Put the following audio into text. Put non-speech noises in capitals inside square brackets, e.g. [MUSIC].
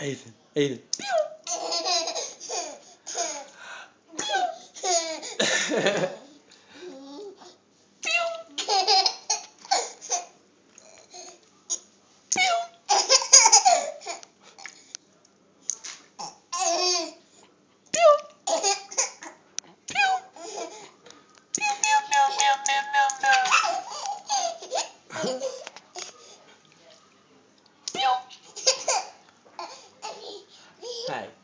Ethan, Ethan. [LAUGHS] [LAUGHS] Hey.